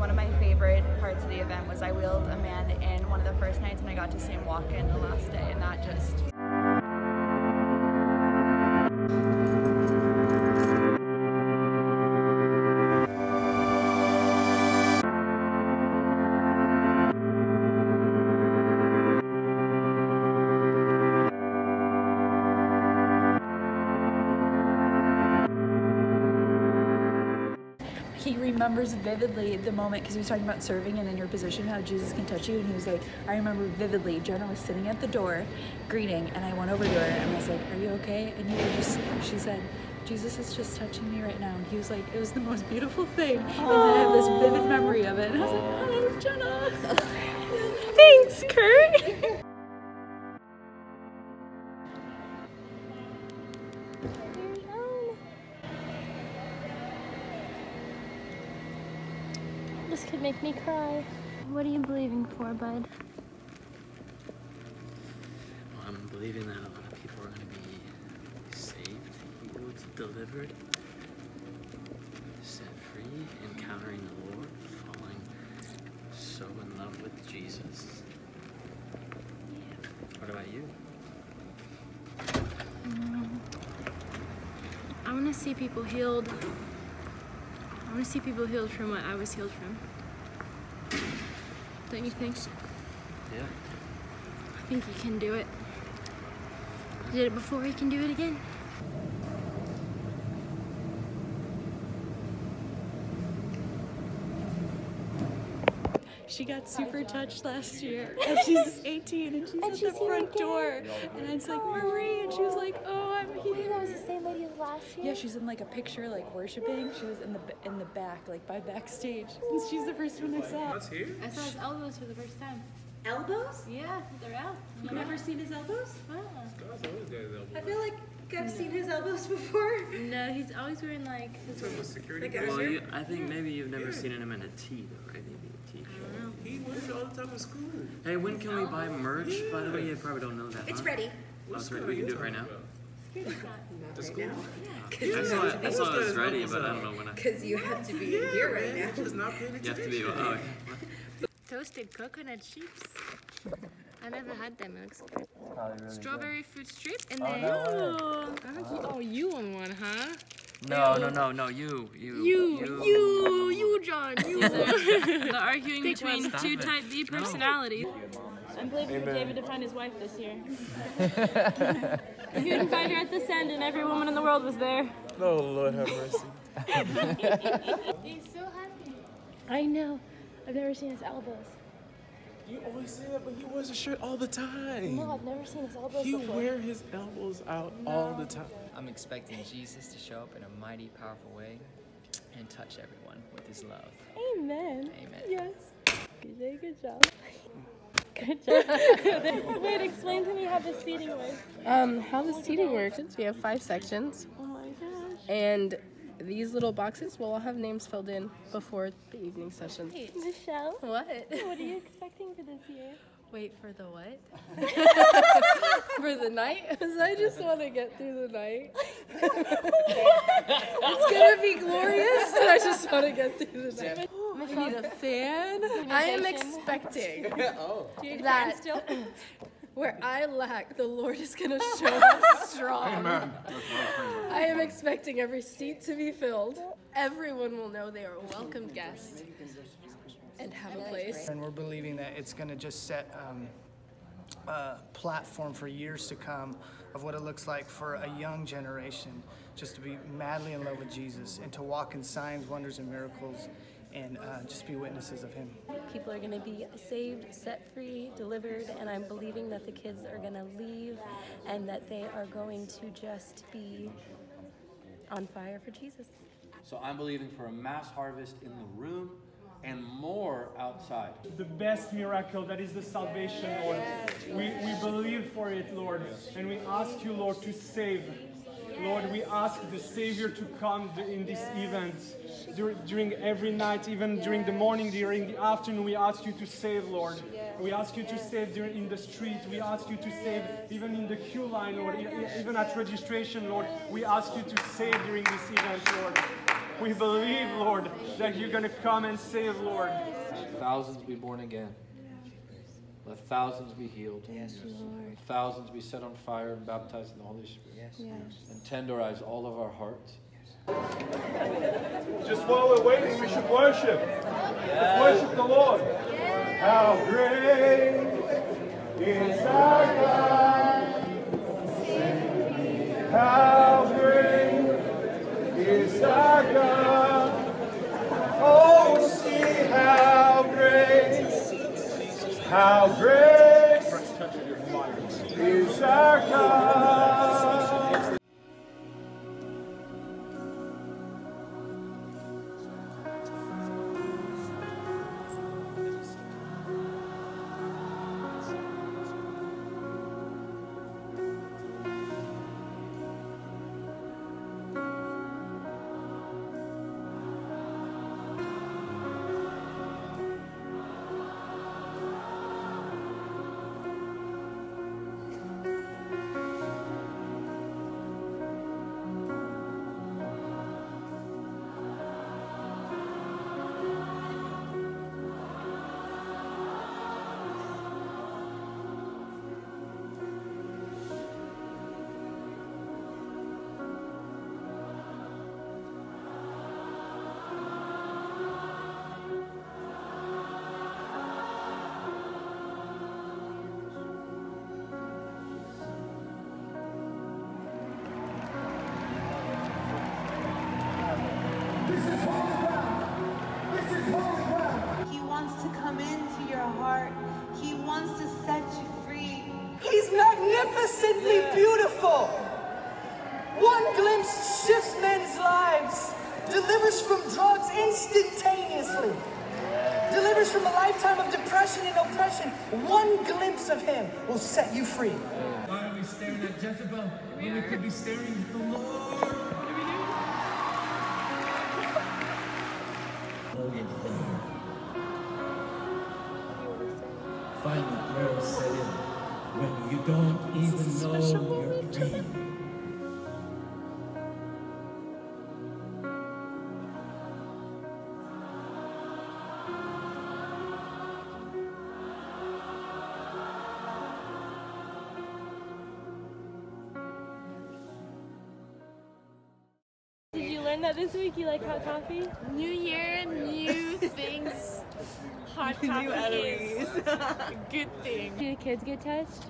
one of my favorite parts of the event was I wheeled a man in one of the first nights and I got to see him walk in the last day and that just remembers vividly the moment because he was talking about serving and in your position how jesus can touch you and he was like i remember vividly jenna was sitting at the door greeting and i went over to her and i was like are you okay? And you were just she said jesus is just touching me right now. And he was like it was the most beautiful thing and then i have this vivid memory of it. And i was like oh jenna thanks kurt make me cry. What are you believing for, bud? Well, I'm believing that a lot of people are going to be saved, healed, delivered, set free, encountering the Lord, falling so in love with Jesus. What about you? Mm. I want to see people healed. I want to see people healed from what I was healed from. Don't you think? So? Yeah. I think you can do it. You did it before, you can do it again. She got super touched last year, and she's 18, and she's And at she's the here front again. door, and I was like, Marie, and she was like, oh, I'm here. That was the same lady as last year. Yeah, she's in like a picture, like worshiping. She was in the in the back, like by backstage. And she's the first one I saw. That's here? I saw his elbows for the first time. Elbows? Yeah, they're out. You've never seen his elbows? Wow. God's always got his elbow. I feel like I've seen his elbows before. No, he's always wearing like his From a security Like. Well, you, I think maybe you've never seen him in a tee, though, right? Maybe a t-shirt. He wears it all the time in school. Hey, when can we buy merch? By the way, you probably don't know that. It's huh? ready. Oh, it's ready. We can do it right now. The school? I saw it, I saw it was ready, but I don't know when I. Because you have to be here right now. Just not paying You have to be. Oh, toasted coconut chips. I never had them. It looks good. Strawberry fruit strip and oh, then. Oh, oh, you want one, huh? no, no, no, no. You, you, You, you, you, John. You. The arguing Take between one. two Stop it. type B personalities. I'm believing for David to find his wife this year. He would find her at the send, and every woman in the world was there. Oh, Lord have mercy. He's so happy. I know. I've never seen his elbows. You always say that, but he wears a shirt all the time. No, I've never seen his elbows He before. wear his elbows out all the time. I'm expecting Jesus to show up in a mighty, powerful way and touch everyone with his love. Amen. Amen. Yes. Good day, good job. Good job. Wait, explain to me how the seating works. Um, how the seating works we have five sections, Oh my gosh. and these little boxes will all have names filled in before the evening session. Michelle, What? what are you expecting for this year? Wait for the what? for the night? Because I just want to get through the night. it's gonna be glorious, and I just want to get through the night. We need oh a fan. I am expecting oh. that where I lack, the Lord is gonna show up strong. Amen. I am expecting every seat to be filled. Everyone will know they are a welcomed guest and have a place. And we're believing that it's going to just set um, a platform for years to come of what it looks like for a young generation just to be madly in love with Jesus and to walk in signs, wonders, and miracles and uh, just be witnesses of Him. People are going to be saved, set free, delivered, and I'm believing that the kids are going to leave and that they are going to just be on fire for Jesus. So I'm believing for a mass harvest in the room and more outside. the best miracle that is the salvation, Lord. We, we believe for it, Lord, and we ask you, Lord, to save. Lord, we ask the Savior to come in this event dur- during every night, even during the morning, during the afternoon. We ask you to save, Lord. We ask you to save during, in the street. We ask you to save even in the queue line, Lord, even at registration, Lord. We ask you to save during this event, Lord. We believe, Lord, that you're going to come and save, Lord. Let Thousands be born again. Let thousands be healed. Yes, Lord. Thousands be set on fire and baptized in the Holy Spirit. And tenderize all of our hearts. Just while we're waiting, we should worship. Let's worship the Lord. How great is our God. How great is our God. How great is our God. Heart. He wants to set you free. He's magnificently beautiful. One glimpse shifts men's lives, delivers from drugs instantaneously, delivers from a lifetime of depression and oppression. One glimpse of him will set you free. Why are we staring at Jezebel when we could be staring at the Lord? Find the thrill set in when you don't even know you're free. Did you learn that this week? You like hot coffee? New year, new things. Hot New coffee Eloise. Is good thing. Do the kids get touched?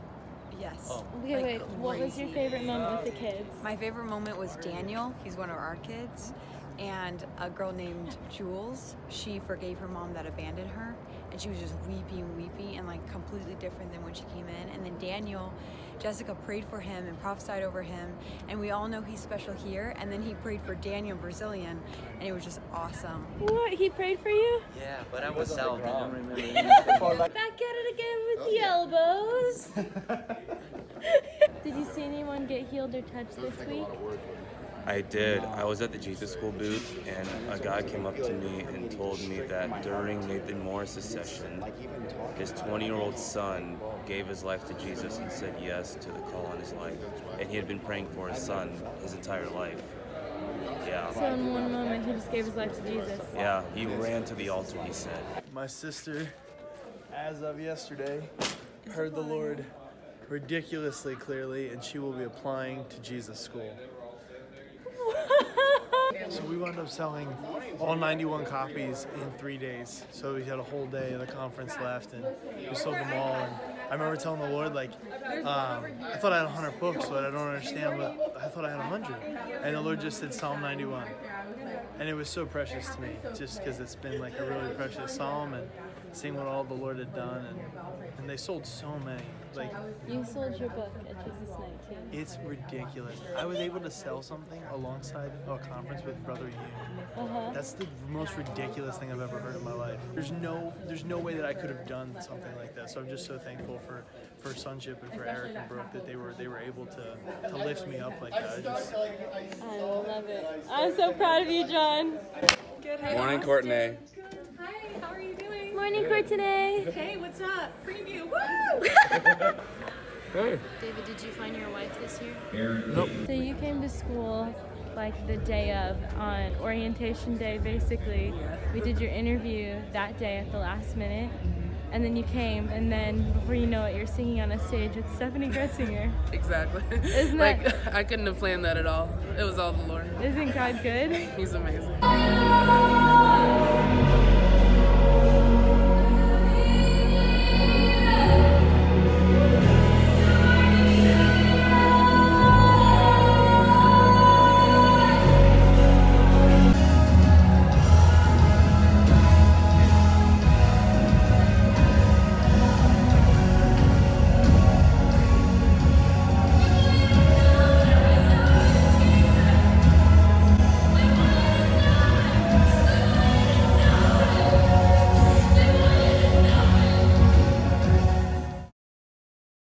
Yes. Oh, okay, Like wait. What was your favorite moment with the kids? My favorite moment was Daniel. He's one of our kids. And a girl named Jules, she forgave her mom that abandoned her. And she was just weeping, weepy and like completely different than when she came in. And then Daniel, Jessica prayed for him and prophesied over him. And we all know he's special here. And then he prayed for Daniel, Brazilian, and it was just awesome. What? He prayed for you? Yeah, but I was out. I don't remember. Back at it again with the elbows. Did you see anyone get healed or touched this week? I did. I was at the Jesus School booth, and a guy came up to me and told me that during Nathan Morris's session, his 20 year old son gave his life to Jesus and said yes to the call on his life. And he had been praying for his son his entire life. Yeah. So in one moment, he just gave his life to Jesus. Yeah, he ran to the altar, he said. My sister, as of yesterday, heard the Lord ridiculously clearly, and she will be applying to Jesus School. So we wound up selling all 91 copies in three days. So we had a whole day of the conference left, and we sold them all. And I remember telling the Lord, like, um, I thought I had 100 books, but I don't understand. But I thought I had 100, and the Lord just said Psalm 91, and it was so precious to me, just because it's been like a really precious psalm, and seeing what all the Lord had done, and and they sold so many. Like You sold your book at Jesus Night too. it's ridiculous. I was able to sell something alongside a conference with Brother Yun. Uh-huh. That's the most ridiculous thing I've ever heard in my life. There's no, there's no way that I could have done something like that. So I'm just so thankful for, for Sonship and for Eric and Brooke that they were, they were able to, to lift me up like that. I just, I love it. I'm so proud of you, John. Good. Morning, Courtney. Morning, Courtney. Hey, what's up? Preview. Woo! Hey. David, did you find your wife this year? Nope. So you came to school like the day of on orientation day, basically. We did your interview that day at the last minute. And then you came, and then before you know it, you're singing on a stage with Steffany Gretzinger. Exactly. Isn't like I couldn't have planned that at all. It was all the Lord. Isn't God good? He's amazing.